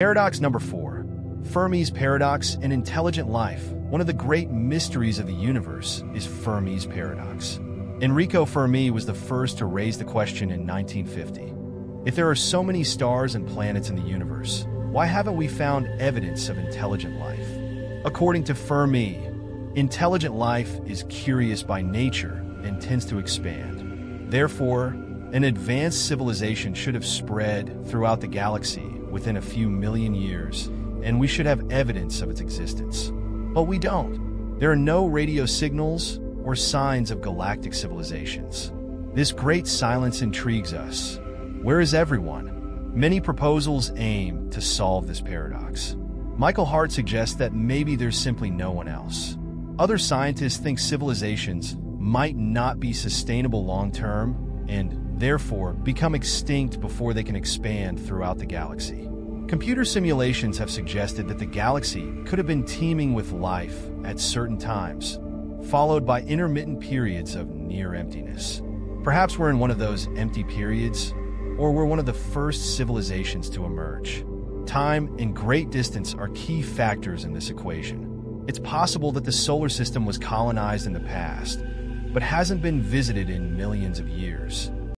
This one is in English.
Paradox number four Fermi's paradox and intelligent life. One of the great mysteries of the universe is Fermi's paradox. Enrico Fermi was the first to raise the question in 1950. If there are so many stars and planets in the universe, why haven't we found evidence of intelligent life? According to Fermi, intelligent life is curious by nature and tends to expand. Therefore, an advanced civilization should have spread throughout the galaxy within a few million years, and we should have evidence of its existence. But we don't. There are no radio signals or signs of galactic civilizations. This great silence intrigues us. Where is everyone? Many proposals aim to solve this paradox. Michael Hart suggests that maybe there's simply no one else. Other scientists think civilizations might not be sustainable long term and, therefore, become extinct before they can expand throughout the galaxy. Computer simulations have suggested that the galaxy could have been teeming with life at certain times, followed by intermittent periods of near emptiness. Perhaps we're in one of those empty periods, or we're one of the first civilizations to emerge. Time and great distance are key factors in this equation. It's possible that the solar system was colonized in the past, but hasn't been visited in millions of years.